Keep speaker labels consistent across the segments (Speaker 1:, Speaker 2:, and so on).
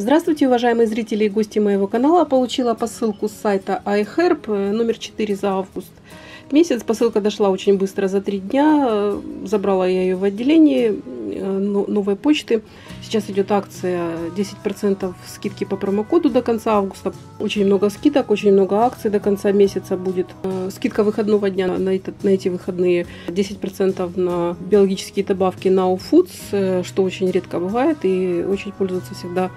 Speaker 1: Здравствуйте, уважаемые зрители и гости моего канала. Получила посылку с сайта iHerb э, номер 4 за август месяц. Посылка дошла очень быстро, за три дня. Забрала я ее в отделении э, новой почты. Сейчас идет акция 10% скидки по промокоду до конца августа. Очень много скидок, очень много акций до конца месяца будет. Э, скидка выходного дня на, этот, на эти выходные 10% на биологические добавки Now Foods, что очень редко бывает и очень пользуются всегда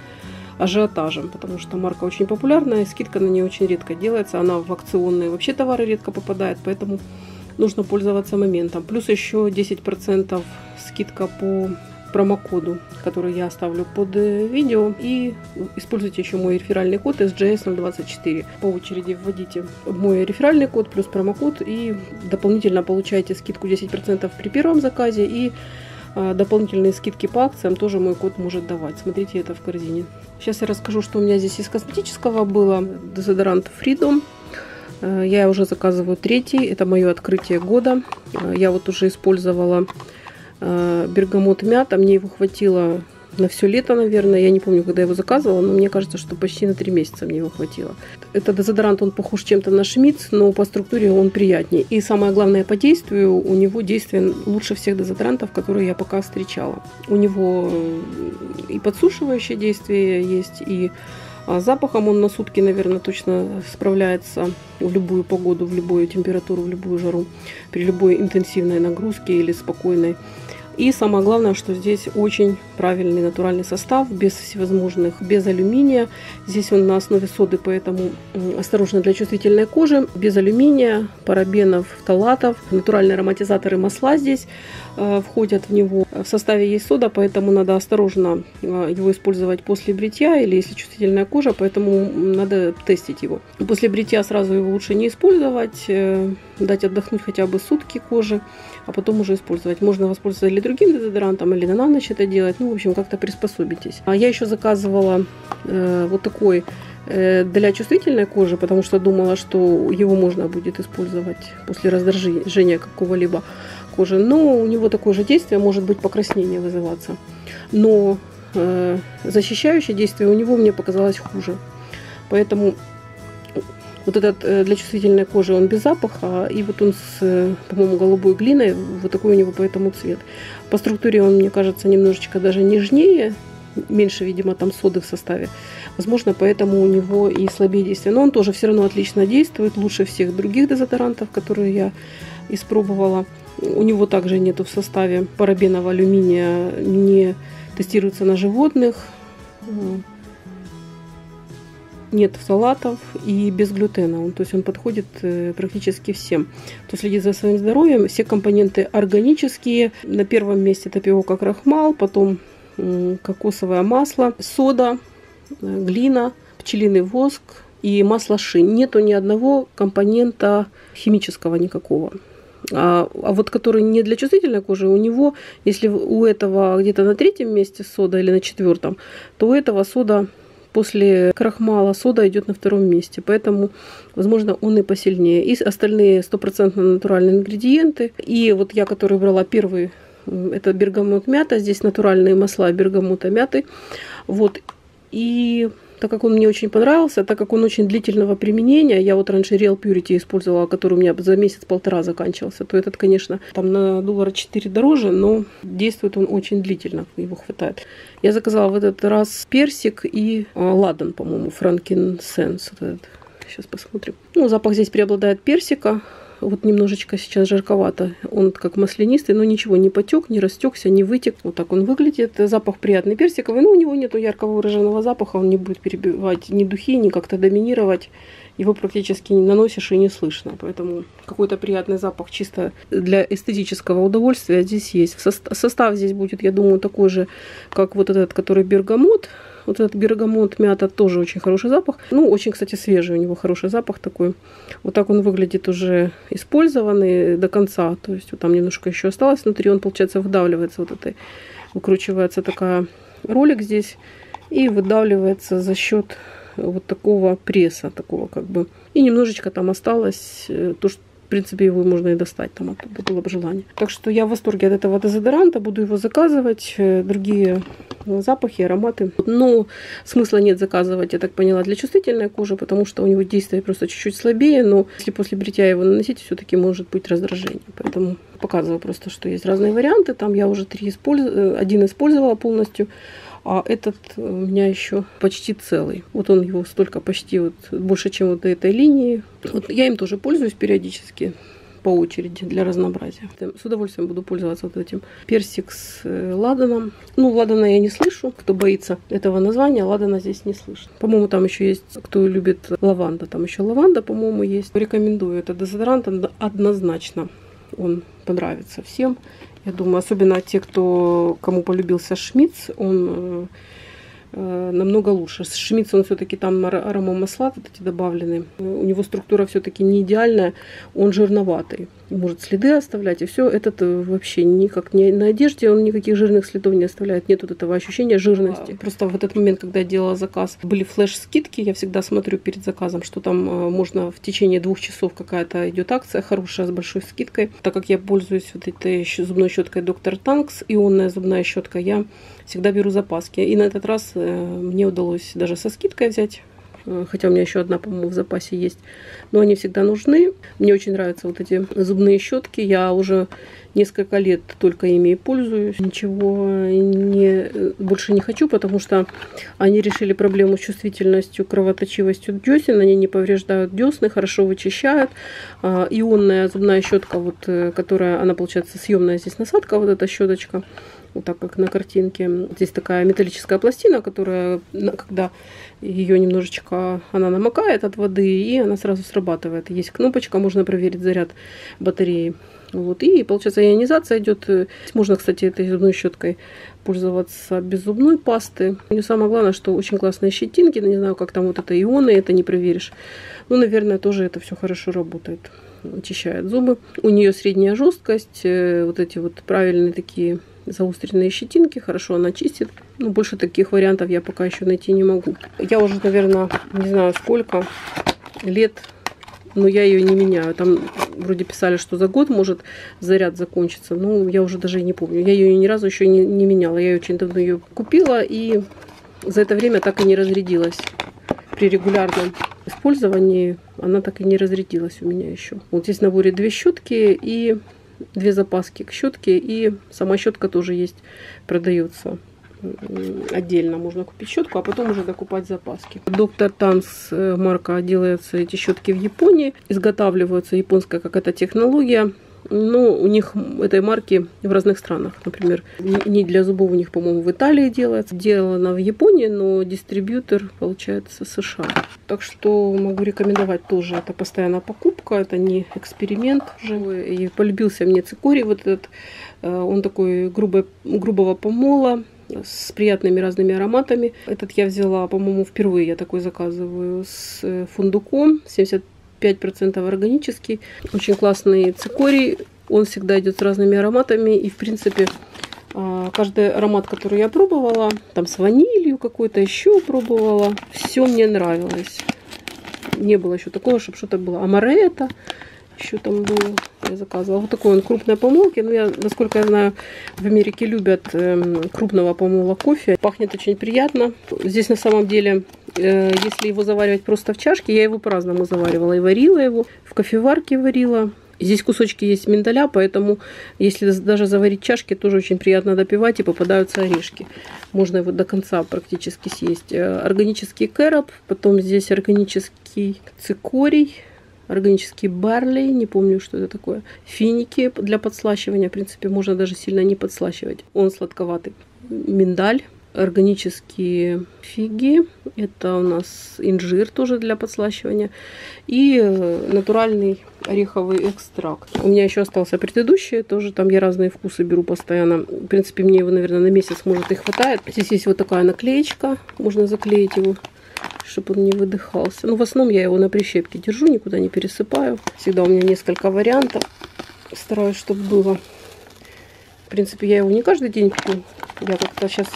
Speaker 1: ажиотажем, потому что марка очень популярная, скидка на нее очень редко делается, она в акционные вообще товары редко попадает, поэтому нужно пользоваться моментом. Плюс еще 10% скидка по промокоду, который я оставлю под э, видео. И используйте еще мой реферальный код SGS024. По очереди вводите мой реферальный код плюс промокод и дополнительно получаете скидку 10% при первом заказе и дополнительные скидки по акциям тоже мой код может давать. Смотрите это в корзине. Сейчас я расскажу, что у меня здесь из косметического было. Дезодорант Freedom. А, я уже заказываю третий. Это мое открытие года. А, я вот уже использовала бергамот мята. Мне его хватило на все лето, наверное. Я не помню, когда я его заказывала, но мне кажется, что почти на три месяца мне его хватило. Это дезодорант, он похож чем-то на Шмидц, но по структуре он приятнее. И самое главное, по действию, у него действие лучше всех дезодорантов, которые я пока встречала. У него э, и подсушивающее действие есть, и а, запахом он на сутки, наверное, точно справляется в любую погоду, в любую температуру, в любую жару, при любой интенсивной нагрузке или спокойной. И самое главное, что здесь очень правильный натуральный состав, без всевозможных, без алюминия. Здесь он на основе соды, поэтому осторожно для чувствительной кожи. Без алюминия, парабенов, талатов, натуральные ароматизаторы масла здесь входят в него. В составе есть сода, поэтому надо осторожно э, его использовать после бритья или если чувствительная кожа, поэтому надо тестить его. После бритья сразу его лучше не использовать, э, дать отдохнуть хотя бы сутки коже, а потом уже использовать. Можно воспользоваться другим дезодорантом или на ночь это делать. Ну, в общем, как-то приспособитесь. А я еще заказывала э, вот такой э, для чувствительной кожи, потому что думала, что его можно будет использовать после раздражения какого-либо кожи. Но у него такое же действие, может быть покраснение вызываться. Но э, защищающее действие у него мне показалось хуже. Поэтому вот этот э, для чувствительной кожи он без запаха, и вот он с, э, по-моему, голубой глиной, вот такой у него поэтому цвет. По структуре он, мне кажется, немножечко даже нежнее, меньше, видимо, там соды в составе. Возможно, поэтому у него и слабее действие. Но он тоже все равно отлично действует, лучше всех других дезодорантов, которые я испробовала. У него также нету в составе парабенного алюминия, не тестируется на животных нет салатов и без глютена. То есть он подходит э, практически всем. Кто следит за своим здоровьем, все компоненты органические. На первом месте тапиока крахмал, потом кокосовое масло, сода, э, глина, пчелиный воск и масло ши. Нету ни одного компонента химического никакого. А, а вот который не для чувствительной кожи, у него, если у этого где-то на третьем месте сода или на четвертом, то у этого сода после крахмала сода идет на втором месте, поэтому, возможно, он и посильнее. И остальные стопроцентно натуральные ингредиенты. И вот я, который брала первый, это бергамот мята, здесь натуральные масла бергамота мяты. Вот. И так как он мне очень понравился, так как он очень длительного применения, я вот раньше Real Purity использовала, который у меня за месяц-полтора заканчивался, то этот, конечно, там на доллара 4 дороже, но действует он очень длительно, его хватает. Я заказала в этот раз персик и а, ладан, по-моему, франкинсенс. Вот этот. Сейчас посмотрим. Ну, запах здесь преобладает персика, вот немножечко сейчас жарковато. Он как маслянистый, но ничего не потек, не растекся, не вытек. Вот так он выглядит. Запах приятный персиковый, но у него нету яркого выраженного запаха. Он не будет перебивать ни духи, ни как-то доминировать. Его практически не наносишь и не слышно. Поэтому какой-то приятный запах чисто для эстетического удовольствия здесь есть. Состав здесь будет, я думаю, такой же, как вот этот, который бергамот. Вот этот бергамот, мята тоже очень хороший запах. Ну, очень, кстати, свежий у него хороший запах такой. Вот так он выглядит уже использованный до конца. То есть вот там немножко еще осталось внутри. Он, получается, выдавливается вот этой. Выкручивается такая ролик здесь. И выдавливается за счет вот такого пресса. Такого как бы. И немножечко там осталось э, то, что принципе, его можно и достать там оттуда, было бы желание. Так что я в восторге от этого дезодоранта, буду его заказывать. Э, другие запахи, ароматы. Но смысла нет заказывать, я так поняла, для чувствительной кожи, потому что у него действие просто чуть-чуть слабее, но если после бритья его наносить, все-таки может быть раздражение. Поэтому показываю просто, что есть разные варианты. Там я уже три использовала, один использовала полностью, а этот у меня еще почти целый. Вот он его столько почти вот больше, чем вот этой линии. Вот я им тоже пользуюсь периодически по очереди для разнообразия. С удовольствием буду пользоваться вот этим. Персик с э, ладаном. Ну, ладана я не слышу. Кто боится этого названия, ладана здесь не слышно. По-моему, там еще есть, кто любит лаванда. Там еще лаванда, по-моему, есть. Рекомендую. Это дезодорант однозначно. Он понравится всем. Я думаю, особенно те, кто, кому полюбился Шмидц, он э, Э, намного лучше. Шмидц, он все-таки там аромамасла вот эти добавлены. У него структура все-таки не идеальная, он жирноватый. Может следы оставлять, и все. Этот э, вообще никак не на одежде, он никаких жирных следов не оставляет. Нет вот этого ощущения жирности. Просто в этот момент, когда я делала заказ, были флеш-скидки. Я всегда смотрю перед заказом, что там э, можно в течение двух часов какая-то идет акция хорошая с большой скидкой. Так как я пользуюсь вот этой зубной щеткой Доктор Танкс, ионная зубная щетка, я всегда беру запаски. И на этот раз э, мне удалось даже со скидкой взять хотя у меня еще одна, по-моему, в запасе есть. Но они всегда нужны. Мне очень нравятся вот эти зубные щетки. Я уже несколько лет только ими и пользуюсь. Ничего не, больше не хочу, потому что они решили проблему с чувствительностью, кровоточивостью десен. Они не повреждают десны, хорошо вычищают. А, ионная зубная щетка, вот, э, которая, она получается съемная здесь насадка, вот эта щеточка так как на картинке. Здесь такая металлическая пластина, которая, когда ее немножечко, она намокает от воды, и она сразу срабатывает. Есть кнопочка, можно проверить заряд батареи. Вот, и получается ионизация идет. Можно, кстати, этой зубной щеткой пользоваться без зубной пасты. И самое главное, что очень классные щетинки. Не знаю, как там вот это ионы, это не проверишь. Ну, наверное, тоже это все хорошо работает. Очищает зубы. У нее средняя жесткость. Э, вот эти вот правильные такие заостренные щетинки, хорошо она чистит. Но ну, больше таких вариантов я пока еще найти не могу. Я уже, наверное, не знаю сколько лет, но я ее не меняю. Там вроде писали, что за год может заряд закончиться. Ну, я уже даже не помню. Я ее ни разу еще не, не меняла. Я очень давно ее купила и за это время так и не разрядилась. При регулярном использовании она так и не разрядилась у меня еще. Вот здесь в наборе две щетки и две запаски к щетке. И сама щетка тоже есть, продается отдельно. Можно купить щетку, а потом уже докупать запаски. Доктор Танс э, марка делается эти щетки в Японии. Изготавливаются японская какая-то технология. Но у них этой марки в разных странах. Например, не для зубов у них, по-моему, в Италии делается. Делано в Японии, но дистрибьютор, получается, США. Так что могу рекомендовать тоже. Это постоянная покупка, это не эксперимент уже. И полюбился мне цикорий вот этот. Э, он такой грубый, грубого помола с приятными разными ароматами. Этот я взяла, по-моему, впервые я такой заказываю с э, фундуком. 70 5% органический. Очень классный цикорий. Он всегда идет с разными ароматами. И, в принципе, а, каждый аромат, который я пробовала, там с ванилью какой-то еще пробовала, все мне нравилось. Не было еще такого, чтобы что-то было. Амаретто еще там был, я заказывала. Вот такой он крупной помолки. Ну, я, насколько я знаю, в Америке любят э, крупного помола кофе. Пахнет очень приятно. Здесь на самом деле, если его заваривать просто в чашке, я его по-разному заваривала. И варила его, в кофеварке варила. Здесь кусочки есть миндаля, поэтому если даже заварить чашки, тоже очень приятно допивать и попадаются орешки. Можно его до конца практически съесть. Э, органический кэроп, потом здесь органический цикорий, органический барли, не помню, что это такое, финики для подслащивания, в принципе, можно даже сильно не подслащивать, он сладковатый, миндаль, органические фиги, это у нас инжир тоже для подслащивания, и э, натуральный ореховый экстракт. У меня еще остался предыдущий, тоже там я разные вкусы беру постоянно. В принципе, мне его, наверное, на месяц, может, и хватает. Здесь есть вот такая наклеечка, можно заклеить его чтобы он не выдыхался. Ну, в основном я его на прищепке держу, никуда не пересыпаю. Всегда у меня несколько вариантов. Стараюсь, чтобы было. В принципе, я его не каждый день пью. Я как-то сейчас,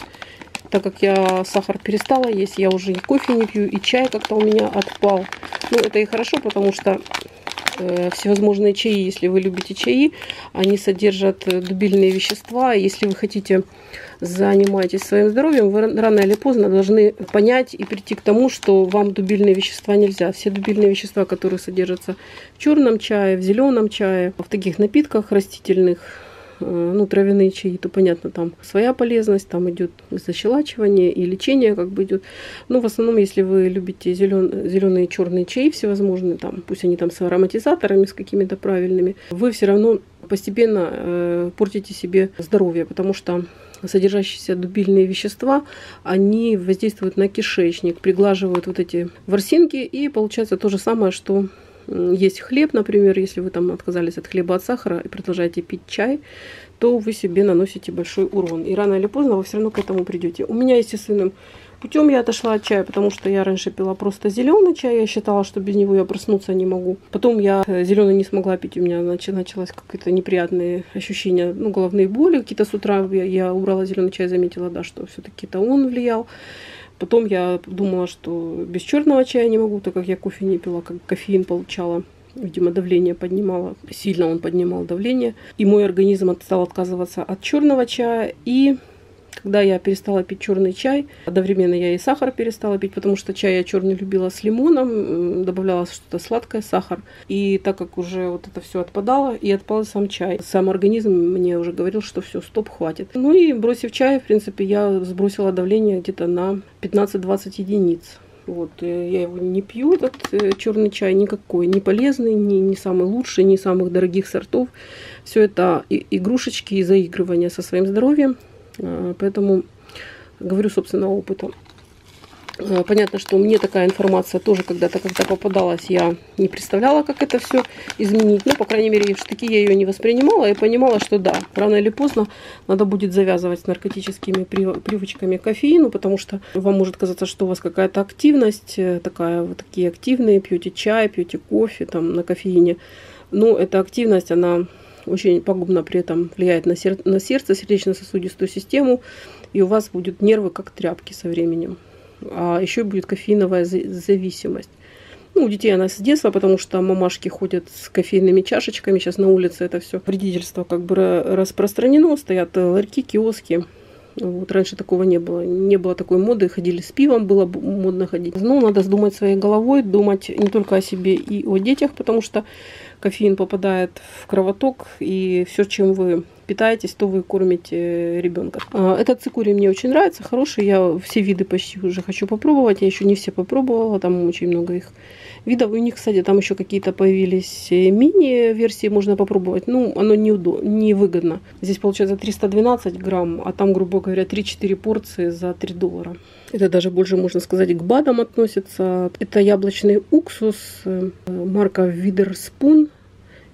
Speaker 1: так как я сахар перестала есть, я уже и кофе не пью, и чай как-то у меня отпал. Ну, это и хорошо, потому что э, всевозможные чаи. Если вы любите чаи, они содержат дубильные вещества. Если вы хотите занимаетесь своим здоровьем, вы рано или поздно должны понять и прийти к тому, что вам дубильные вещества нельзя. Все дубильные вещества, которые содержатся в черном чае, в зеленом чае, в таких напитках растительных, Э, ну, травяные чаи, то понятно, там своя полезность, там идет защелачивание и лечение как бы идет. Но в основном, если вы любите зелен, зеленые и черные чаи всевозможные, там, пусть они там с ароматизаторами, с какими-то правильными, вы все равно постепенно э, портите себе здоровье, потому что содержащиеся дубильные вещества, они воздействуют на кишечник, приглаживают вот эти ворсинки, и получается то же самое, что есть хлеб, например, если вы там отказались от хлеба, от сахара и продолжаете пить чай, то вы себе наносите большой урон. И рано или поздно вы все равно к этому придете. У меня естественным путем я отошла от чая, потому что я раньше пила просто зеленый чай. Я считала, что без него я проснуться не могу. Потом я э, зеленый не смогла пить. У меня началось какие-то неприятные ощущения, ну, головные боли какие-то с утра. Я, убрала зеленый чай, заметила, да, что все-таки это он влиял. Потом я думала, что без черного чая не могу, так как я кофе не пила, как кофеин получала. Видимо, давление поднимало, сильно он поднимал давление. И мой организм стал отказываться от черного чая. И когда я перестала пить черный чай, одновременно я и сахар перестала пить, потому что чай я черный любила с лимоном, добавляла что-то сладкое, сахар. И так как уже вот это все отпадало, и отпал сам чай. Сам организм мне уже говорил, что все, стоп, хватит. Ну и бросив чай, в принципе, я сбросила давление где-то на 15-20 единиц. Вот, э, я его не пью, этот э, черный чай, никакой, не полезный, не, не самый лучший, не самых дорогих сортов. Все это игрушечки и заигрывания со своим здоровьем. А, поэтому говорю собственного опыта. А, понятно, что мне такая информация тоже когда-то, когда попадалась, я не представляла, как это все изменить. Ну, по крайней мере, в штыки я ее не воспринимала и понимала, что да, рано или поздно надо будет завязывать с наркотическими привычками кофеину, потому что вам может казаться, что у вас какая-то активность э, такая, вы такие активные, пьете чай, пьете кофе там на кофеине. Но эта активность, она очень пагубно при этом влияет на, сер на сердце, сердечно-сосудистую систему, и у вас будут нервы как тряпки со временем. А еще будет кофеиновая зависимость. Ну, у детей она с детства, потому что мамашки ходят с кофейными чашечками. Сейчас на улице это все вредительство как бы распространено. Стоят ларьки, киоски. Вот раньше такого не было. Не было такой моды. Ходили с пивом, было модно ходить. Ну, надо думать своей головой, думать не только о себе и о детях, потому что кофеин попадает в кровоток, и все, чем вы питаетесь, то вы кормите ребенка. А, этот цикорий мне очень нравится, хороший. Я все виды почти уже хочу попробовать. Я еще не все попробовала, там очень много их видов. У них, кстати, там еще какие-то появились э, мини-версии, можно попробовать. Ну, оно неудобно, невыгодно. Здесь получается 312 грамм, а там, грубо говоря, 3-4 порции за 3 доллара. Это даже больше, можно сказать, к БАДам относится. Это яблочный уксус, э, марка Witherspoon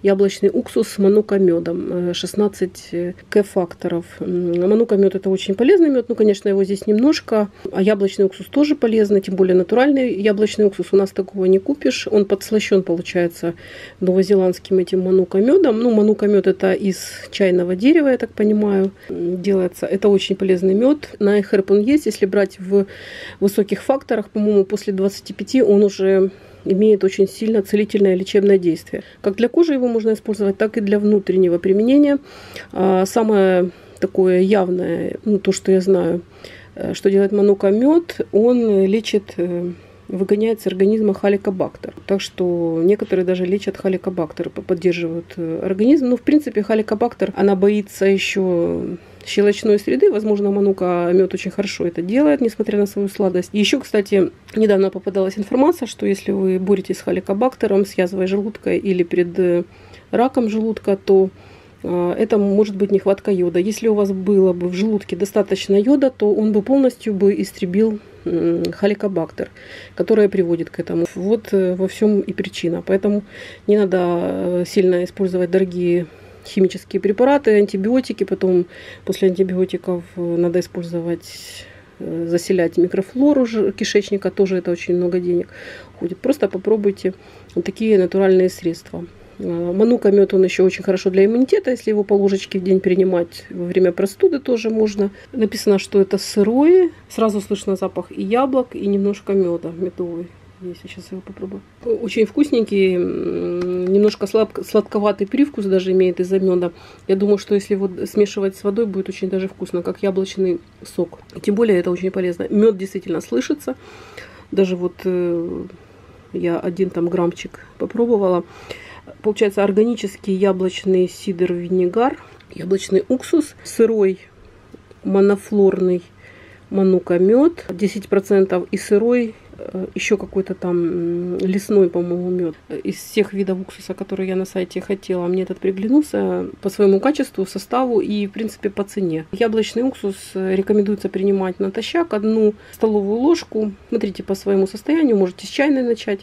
Speaker 1: яблочный уксус с манукомедом, 16 э, э, К-факторов. Манукомед это очень полезный мед, ну, конечно, его здесь немножко. А яблочный уксус тоже полезный, тем более натуральный яблочный уксус. У нас такого не купишь. Он подслащен, получается, новозеландским этим манукомедом. Ну, манукомед это из чайного дерева, я так понимаю, делается. Это очень полезный мед. На iHerb он есть. Если брать в высоких факторах, по-моему, после 25 он уже имеет очень сильно целительное лечебное действие. Как для кожи его можно использовать, так и для внутреннего применения. А, самое такое явное, ну, то, что я знаю, э, что делает манука мед, он лечит э, выгоняет с организма халикобактер. Так что некоторые даже лечат халикобактер, поддерживают э, организм. Но, ну, в принципе, халикобактер, она боится еще щелочной среды. Возможно, манука мед очень хорошо это делает, несмотря на свою сладость. Еще, кстати, недавно попадалась информация, что если вы боретесь с халикобактером, с язвой желудка или перед э, раком желудка, то э, это может быть нехватка йода. Если у вас было бы в желудке достаточно йода, то он бы полностью бы истребил халикобактер, которая приводит к этому. Вот э, во всем и причина. Поэтому не надо сильно использовать дорогие химические препараты, антибиотики, потом после антибиотиков э, надо использовать э, заселять микрофлору кишечника, тоже это очень много денег уходит. Просто попробуйте вот такие натуральные средства. Э, манука мед, он еще очень хорошо для иммунитета, если его по ложечке в день принимать во время простуды тоже можно. Написано, что это сырое, сразу слышно запах и яблок, и немножко меда медовый. Есть. Сейчас его попробую. Очень вкусненький, немножко сладковатый привкус даже имеет из-за меда. Я думаю, что если его смешивать с водой, будет очень даже вкусно, как яблочный сок. Тем более это очень полезно. Мед действительно слышится. Даже вот э, я один там граммчик попробовала. Получается органический яблочный сидр винегар, яблочный уксус, сырой монофлорный манука мед 10% и сырой еще какой-то там лесной, по-моему, мед. Из всех видов уксуса, которые я на сайте хотела, мне этот приглянулся по своему качеству, составу и, в принципе, по цене. Яблочный уксус рекомендуется принимать натощак, одну столовую ложку. Смотрите по своему состоянию, можете с чайной начать.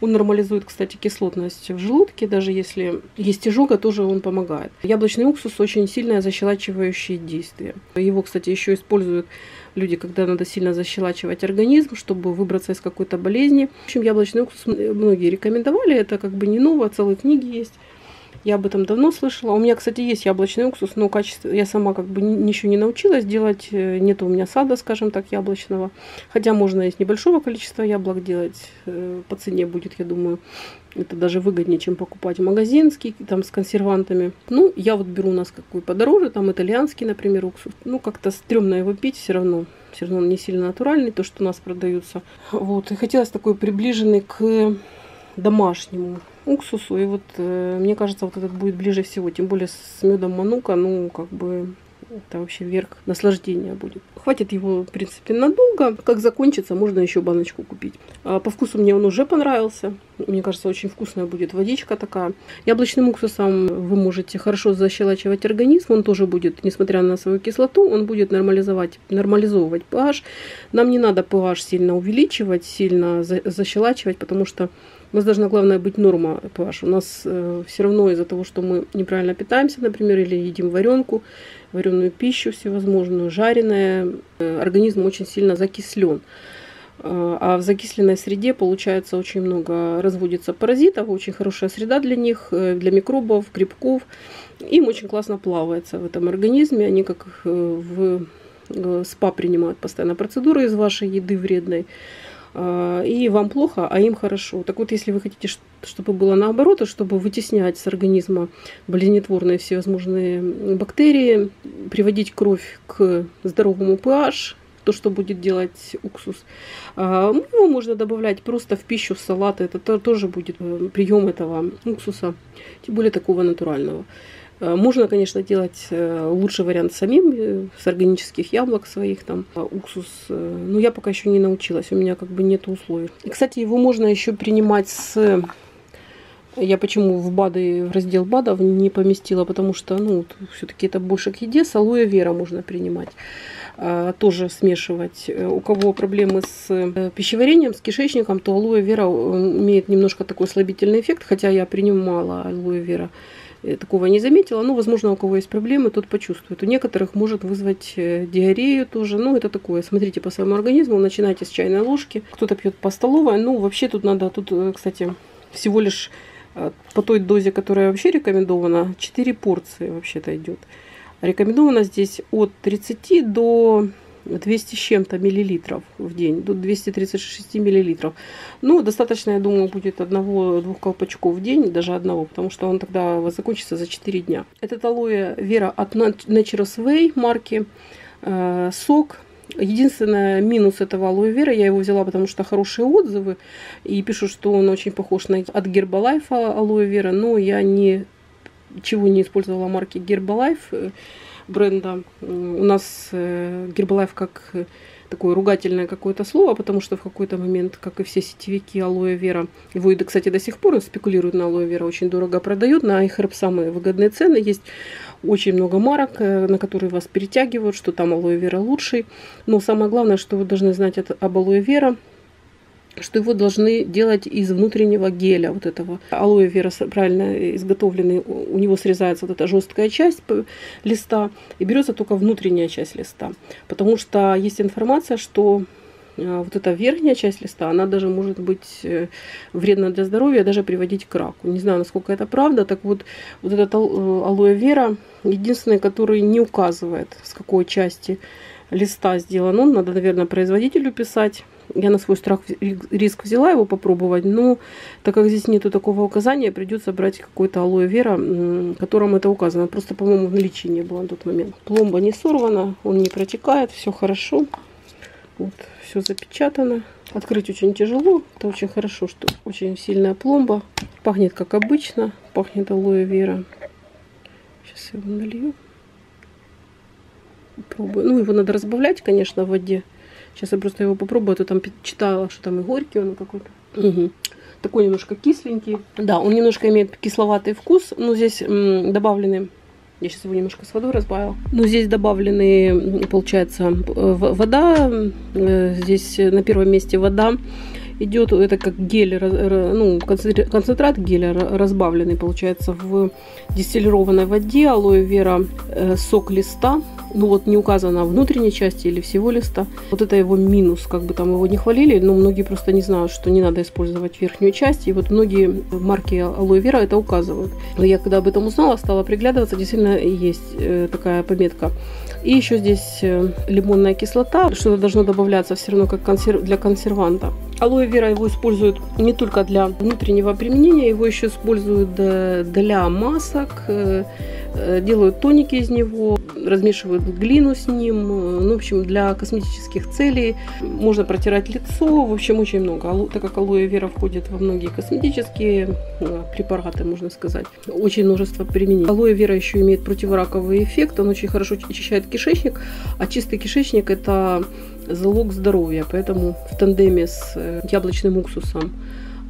Speaker 1: Он нормализует, кстати, кислотность в желудке, даже если есть изжога, тоже он помогает. Яблочный уксус очень сильное защелачивающее действие. Его, кстати, еще используют люди, когда надо сильно защелачивать организм, чтобы выбраться из какой-то болезни. В общем, яблочный уксус многие рекомендовали, это как бы не ново, целые книги есть. Я об этом давно слышала. У меня, кстати, есть яблочный уксус, но качество я сама как бы ничего не научилась делать. Э, нет у меня сада, скажем так, яблочного. Хотя можно из небольшого количества яблок делать. Э, по цене будет, я думаю, это даже выгоднее, чем покупать магазинский, там с консервантами. Ну, я вот беру у нас какой подороже, там итальянский, например, уксус. Ну, как-то стрёмно его пить все равно. Все равно он не сильно натуральный, то, что у нас продаются. Вот, и хотелось такой приближенный к домашнему уксусу. И вот э, мне кажется, вот этот будет ближе всего. Тем более с медом манука, ну, как бы это вообще верх наслаждения будет. Хватит его, в принципе, надолго. Как закончится, можно еще баночку купить. А по вкусу мне он уже понравился. Мне кажется, очень вкусная будет водичка такая. Яблочным уксусом вы можете хорошо защелачивать организм. Он тоже будет, несмотря на свою кислоту, он будет нормализовать, нормализовывать pH. Нам не надо pH сильно увеличивать, сильно защелачивать, потому что у нас должна, главное, быть норма pH. У нас э, все равно из-за того, что мы неправильно питаемся, например, или едим варенку, вареную пищу всевозможную, жареное, э, организм очень сильно закислен. Э, а в закисленной среде, получается, очень много разводится паразитов, очень хорошая среда для них, э, для микробов, грибков. Им очень классно плавается в этом организме. Они как э, в СПА принимают постоянно процедуры из вашей еды вредной. А, и вам плохо, а им хорошо. Так вот, если вы хотите, чтобы было наоборот, чтобы вытеснять с организма болезнетворные всевозможные бактерии, приводить кровь к здоровому pH, то, что будет делать уксус. А, ну, его можно добавлять просто в пищу, в салаты. Это тоже будет э, прием этого уксуса, тем более такого натурального. Э, можно, конечно, делать э, лучший вариант самим, э, с органических яблок своих, там, уксус. Но я пока еще не научилась, у меня как бы нет условий. И, кстати, его можно еще принимать с... Я почему в БАДы, в раздел БАДов не поместила, потому что, ну, все-таки это больше к еде. С алоэ вера можно принимать тоже смешивать. У кого проблемы с пищеварением, с кишечником, то алоэ вера имеет немножко такой слабительный эффект, хотя я принимала алоэ вера такого не заметила. Ну, возможно, у кого есть проблемы, тот почувствует. У некоторых может вызвать э, диарею тоже. Ну, это такое. Смотрите по своему организму, начинайте с чайной ложки. Кто-то пьет по столовой. Ну, вообще тут надо, тут, э, кстати, всего лишь э, по той дозе, которая вообще рекомендована, 4 порции вообще-то идет. Рекомендовано здесь от 30 до 200 с чем-то миллилитров в день, до 236 миллилитров. Ну, достаточно, я думаю, будет одного-двух колпачков в день, даже одного, потому что он тогда закончится за 4 дня. Это алоэ Вера от Naturals Way марки, э, сок. Единственный минус этого алоэ вера, я его взяла, потому что хорошие отзывы, и пишут, что он очень похож на от Herbalife алоэ вера, но я не, чего не использовала марки Herbalife, бренда. У нас Гербалайф как э, такое ругательное какое-то слово, потому что в какой-то момент, как и все сетевики алоэ вера, его, кстати, до сих пор спекулируют на алоэ вера, очень дорого продают, на iHerb самые выгодные цены, есть очень много марок, э, на которые вас перетягивают, что там алоэ вера лучший, но самое главное, что вы должны знать об алоэ вера, что его должны делать из внутреннего геля, вот этого алоэ вера правильно изготовленный, у него срезается вот эта жесткая часть листа и берется только внутренняя часть листа. Потому что есть информация, что э, вот эта верхняя часть листа, она даже может быть э, вредна для здоровья, даже приводить к раку. Не знаю, насколько это правда. Так вот, вот этот э, алоэ вера, единственный, который не указывает, с какой части листа сделан он. Надо, наверное, производителю писать Я на свой страх риск взяла его попробовать, но так как здесь нету такого указания, придется брать какой-то алоэ вера, которым это указано. Просто, по-моему, в наличии не было на тот момент. Пломба не сорвана, он не протекает, все хорошо. Вот, все запечатано. Открыть очень тяжело. Это очень хорошо, что очень сильная пломба. Пахнет как обычно. Пахнет алоэ вера. Сейчас я его налью. Пробую. Ну, его надо разбавлять, конечно, в воде. Сейчас я просто его попробую. А то там читала, что там и горький он какой-то. Угу. Такой немножко кисленький. Да, он немножко имеет кисловатый вкус. Но здесь м, добавлены я сейчас его немножко с водой разбавила. Но здесь добавлены, получается, вода. Э, здесь на первом месте вода идет, это как гель, ну, концентрат геля разбавленный, получается, в дистиллированной воде, алоэ вера, э, сок листа, ну вот не указано внутренней части или всего листа. Вот это его минус, как бы там его не хвалили, но многие просто не знают, что не надо использовать верхнюю часть, и вот многие марки алоэ вера это указывают. Но я когда об этом узнала, стала приглядываться, действительно есть э, такая пометка. И еще здесь э, лимонная кислота, что-то должно добавляться все равно как консерв... для консерванта. Алоэ вера его используют не только для внутреннего применения, его еще используют для масок, э, э, делают тоники из него, размешивают глину с ним. Ну, в общем, для косметических целей можно протирать лицо. В общем, очень много. Так как алоэ вера входит во многие косметические препараты, можно сказать. Очень множество применений. Алоэ вера еще имеет противораковый эффект. Он очень хорошо очищает кишечник. А чистый кишечник – это залог здоровья. Поэтому в тандеме с э, яблочным уксусом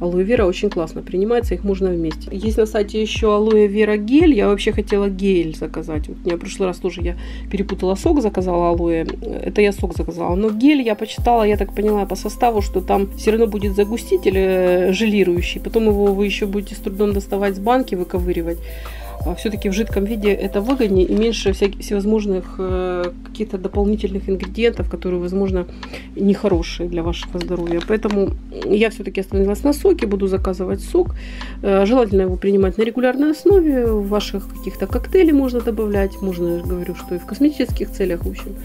Speaker 1: алоэ вера очень классно принимается, их можно вместе. Есть на сайте еще алоэ вера гель. Я вообще хотела гель заказать. Вот меня в прошлый раз тоже я перепутала сок, заказала алоэ. Это я сок заказала. Но гель я почитала, я так поняла по составу, что там все равно будет загуститель э, желирующий. Потом его вы еще будете с трудом доставать с банки, выковыривать. А все-таки в жидком виде это выгоднее и меньше всяких всевозможных э, каких-то дополнительных ингредиентов, которые, возможно, нехорошие для вашего здоровья. Поэтому я все-таки остановилась на соке, буду заказывать сок. Э, желательно его принимать на регулярной основе. В ваших каких-то коктейлей можно добавлять. Можно, я говорю, что и в косметических целях, в общем.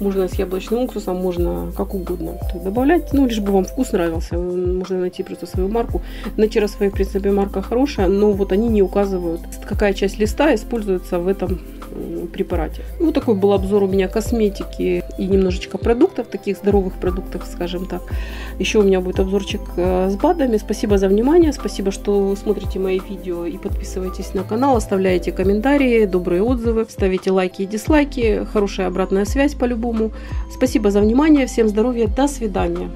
Speaker 1: Можно с яблочным уксусом, можно как угодно добавлять. Ну, лишь бы вам вкус нравился. Можно найти просто свою марку. Натира своей, в принципе, марка хорошая, но вот они не указывают, какая часть листа используется в этом препарате. Вот такой был обзор у меня косметики и немножечко продуктов, таких здоровых продуктов, скажем так. Еще у меня будет обзорчик э, с БАДами. Спасибо за внимание, спасибо, что смотрите мои видео и подписывайтесь на канал, оставляете комментарии, добрые отзывы, ставите лайки и дизлайки, хорошая обратная связь по-любому. Спасибо за внимание, всем здоровья, до свидания.